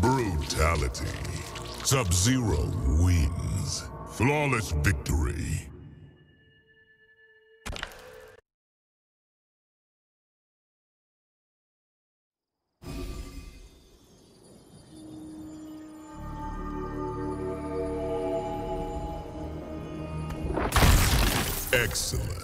Brutality. Sub-Zero wins. Flawless victory. Excellent.